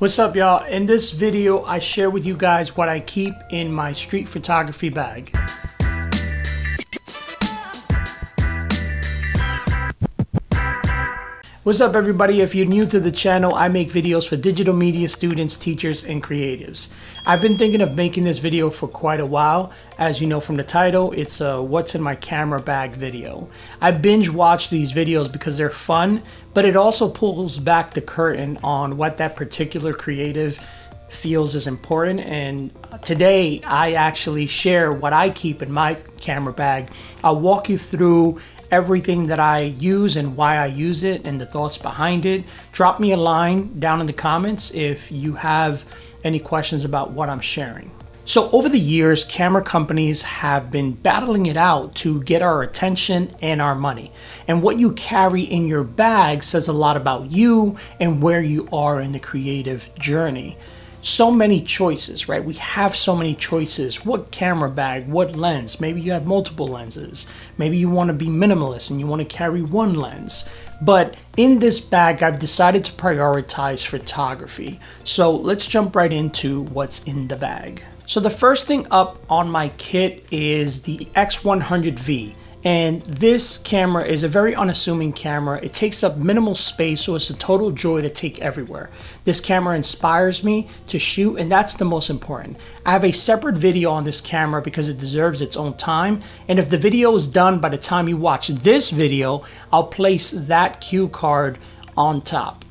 What's up y'all? In this video I share with you guys what I keep in my street photography bag. What's up everybody? If you're new to the channel, I make videos for digital media students, teachers, and creatives. I've been thinking of making this video for quite a while. As you know from the title, it's a what's in my camera bag video. I binge watch these videos because they're fun, but it also pulls back the curtain on what that particular creative feels is important and today I actually share what I keep in my camera bag. I'll walk you through everything that I use and why I use it and the thoughts behind it. Drop me a line down in the comments if you have any questions about what I'm sharing. So over the years, camera companies have been battling it out to get our attention and our money. And what you carry in your bag says a lot about you and where you are in the creative journey so many choices, right? We have so many choices. What camera bag, what lens? Maybe you have multiple lenses. Maybe you want to be minimalist and you want to carry one lens. But in this bag, I've decided to prioritize photography. So let's jump right into what's in the bag. So the first thing up on my kit is the X100V. And this camera is a very unassuming camera. It takes up minimal space, so it's a total joy to take everywhere. This camera inspires me to shoot, and that's the most important. I have a separate video on this camera because it deserves its own time. And if the video is done by the time you watch this video, I'll place that cue card on top.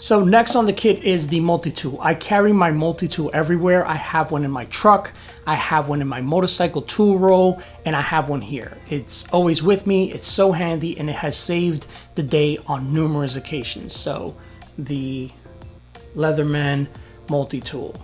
So next on the kit is the multi-tool. I carry my multi-tool everywhere. I have one in my truck, I have one in my motorcycle tool roll, and I have one here. It's always with me, it's so handy, and it has saved the day on numerous occasions. So the Leatherman multi-tool.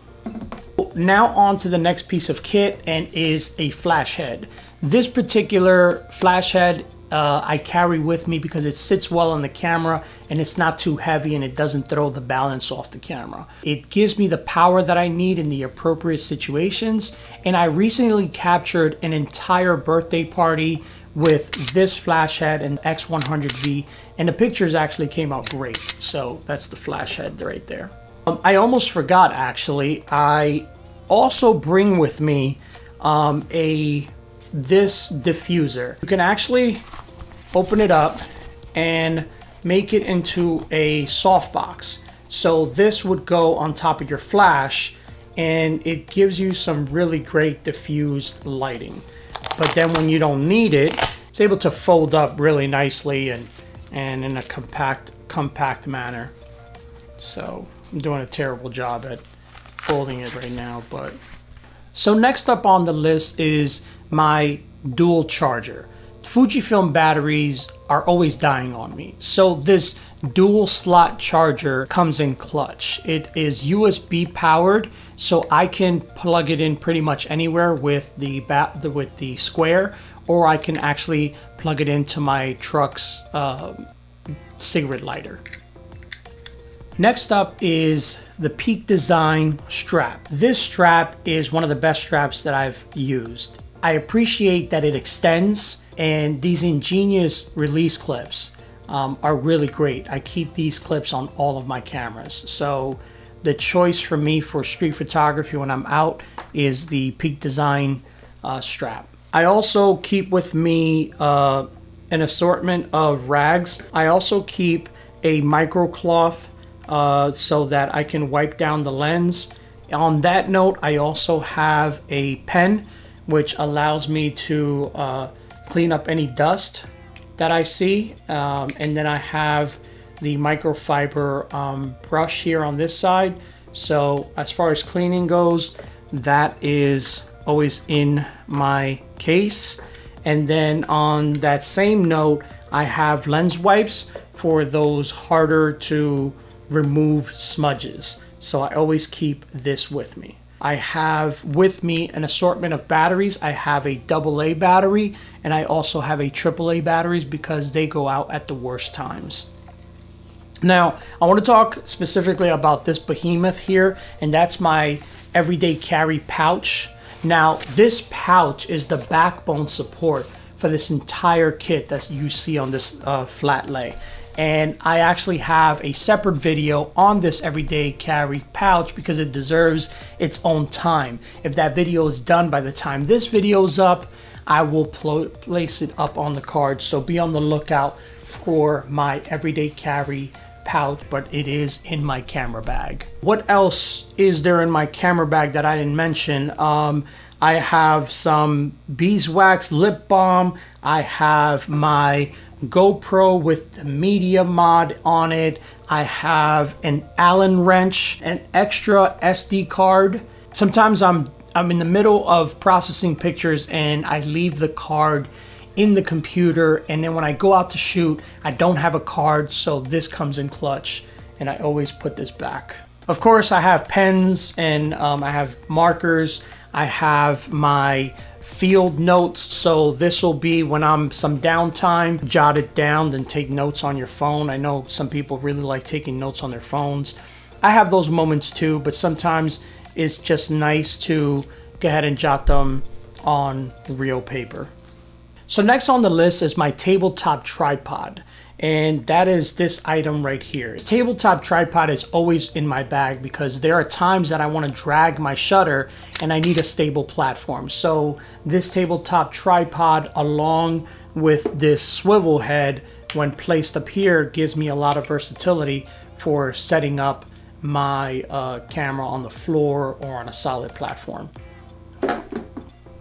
Now on to the next piece of kit and is a flash head. This particular flash head uh, I carry with me because it sits well on the camera and it's not too heavy and it doesn't throw the balance off the camera. It gives me the power that I need in the appropriate situations. And I recently captured an entire birthday party with this flash head and X100V and the pictures actually came out great. So that's the flash head right there. Um, I almost forgot actually, I also bring with me um, a this diffuser. You can actually open it up and make it into a softbox. So this would go on top of your flash and it gives you some really great diffused lighting. But then when you don't need it, it's able to fold up really nicely and, and in a compact, compact manner. So I'm doing a terrible job at folding it right now, but. So next up on the list is my dual charger. Fujifilm batteries are always dying on me. So this dual slot charger comes in clutch. It is USB powered, so I can plug it in pretty much anywhere with the bat with the square, or I can actually plug it into my truck's uh, cigarette lighter. Next up is the Peak Design strap. This strap is one of the best straps that I've used. I appreciate that it extends and these ingenious release clips um, are really great. I keep these clips on all of my cameras. So the choice for me for street photography when I'm out is the Peak Design uh, strap. I also keep with me uh, an assortment of rags. I also keep a micro cloth uh, so that I can wipe down the lens. On that note, I also have a pen which allows me to uh, clean up any dust that I see. Um, and then I have the microfiber um, brush here on this side. So as far as cleaning goes, that is always in my case. And then on that same note, I have lens wipes for those harder to remove smudges. So I always keep this with me. I have with me an assortment of batteries. I have a AA battery and I also have a AAA batteries because they go out at the worst times. Now, I want to talk specifically about this behemoth here, and that's my everyday carry pouch. Now, this pouch is the backbone support for this entire kit that you see on this uh, flat lay. And I actually have a separate video on this everyday carry pouch because it deserves its own time. If that video is done by the time this video is up, I will pl place it up on the card. So be on the lookout for my everyday carry pouch, but it is in my camera bag. What else is there in my camera bag that I didn't mention? Um, I have some beeswax lip balm. I have my GoPro with the media mod on it. I have an Allen wrench, an extra SD card. Sometimes I'm I'm in the middle of processing pictures and I leave the card in the computer and then when I go out to shoot, I don't have a card, so this comes in clutch and I always put this back. Of course, I have pens and um, I have markers. I have my field notes. So this will be when I'm some downtime, jot it down, then take notes on your phone. I know some people really like taking notes on their phones. I have those moments too, but sometimes it's just nice to go ahead and jot them on real paper. So next on the list is my tabletop tripod and that is this item right here. This Tabletop tripod is always in my bag because there are times that I want to drag my shutter and I need a stable platform. So this tabletop tripod along with this swivel head when placed up here gives me a lot of versatility for setting up my uh, camera on the floor or on a solid platform.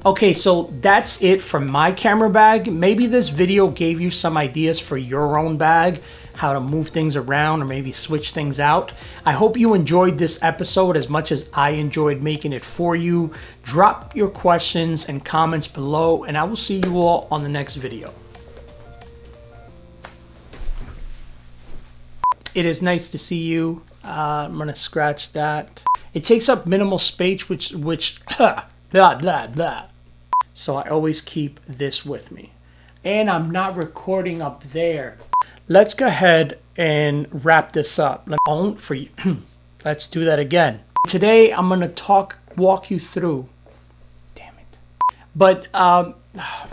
Okay, so that's it from my camera bag. Maybe this video gave you some ideas for your own bag, how to move things around or maybe switch things out. I hope you enjoyed this episode as much as I enjoyed making it for you. Drop your questions and comments below and I will see you all on the next video. It is nice to see you. Uh, I'm gonna scratch that. It takes up minimal space, which, which, blah, blah, blah. So I always keep this with me. And I'm not recording up there. Let's go ahead and wrap this up. Let for you. Let's do that again. Today I'm gonna talk, walk you through. Damn it. But um, oh